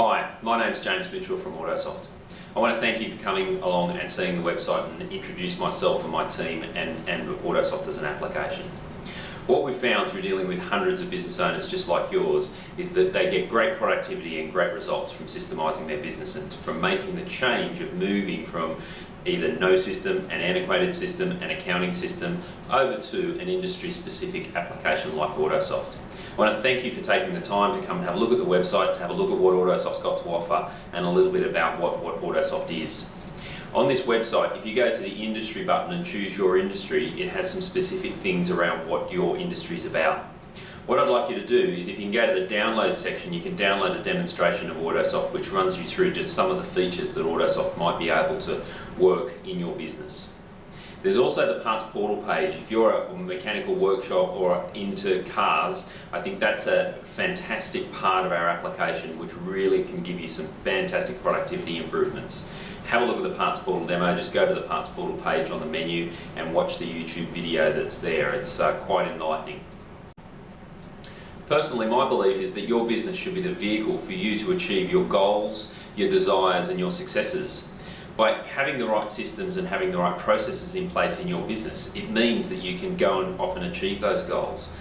Hi, my name's James Mitchell from Autosoft. I want to thank you for coming along and seeing the website and introduce myself and my team and, and Autosoft as an application. What we've found through dealing with hundreds of business owners just like yours is that they get great productivity and great results from systemising their business and from making the change of moving from either no system, an antiquated system, an accounting system, over to an industry specific application like Autosoft. I want to thank you for taking the time to come and have a look at the website, to have a look at what Autosoft's got to offer, and a little bit about what, what Autosoft is. On this website, if you go to the industry button and choose your industry, it has some specific things around what your industry is about. What I'd like you to do is if you can go to the download section, you can download a demonstration of Autosoft which runs you through just some of the features that Autosoft might be able to work in your business. There's also the parts portal page. If you're a mechanical workshop or into cars, I think that's a fantastic part of our application which really can give you some fantastic productivity improvements. Have a look at the parts portal demo, just go to the parts portal page on the menu and watch the YouTube video that's there. It's uh, quite enlightening. Personally, my belief is that your business should be the vehicle for you to achieve your goals, your desires and your successes by having the right systems and having the right processes in place in your business, it means that you can go and often achieve those goals.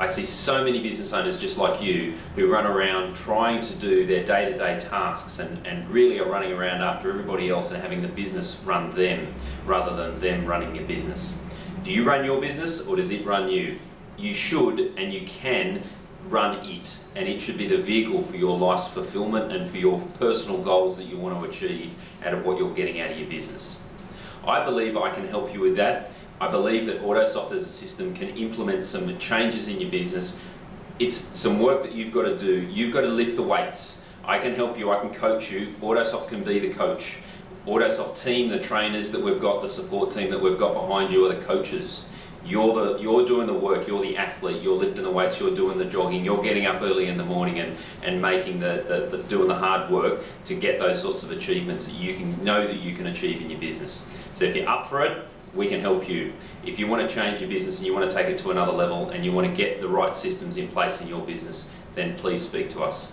I see so many business owners just like you who run around trying to do their day to day tasks and, and really are running around after everybody else and having the business run them rather than them running your business. Do you run your business or does it run you? You should and you can run it and it should be the vehicle for your life's fulfillment and for your personal goals that you want to achieve out of what you're getting out of your business. I believe I can help you with that. I believe that Autosoft as a system can implement some changes in your business. It's some work that you've got to do. You've got to lift the weights. I can help you, I can coach you. Autosoft can be the coach. Autosoft team, the trainers that we've got, the support team that we've got behind you are the coaches. You're the you're doing the work. You're the athlete. You're lifting the weights. You're doing the jogging. You're getting up early in the morning and and making the, the, the doing the hard work to get those sorts of achievements that you can know that you can achieve in your business. So if you're up for it, we can help you. If you want to change your business and you want to take it to another level and you want to get the right systems in place in your business, then please speak to us.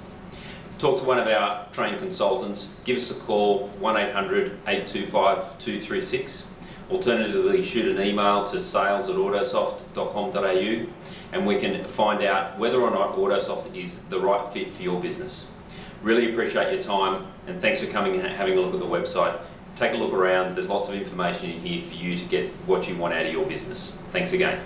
Talk to one of our trained consultants. Give us a call 1 800 825 236 Alternatively, shoot an email to sales at autosoft.com.au and we can find out whether or not Autosoft is the right fit for your business. Really appreciate your time and thanks for coming and having a look at the website. Take a look around, there's lots of information in here for you to get what you want out of your business. Thanks again.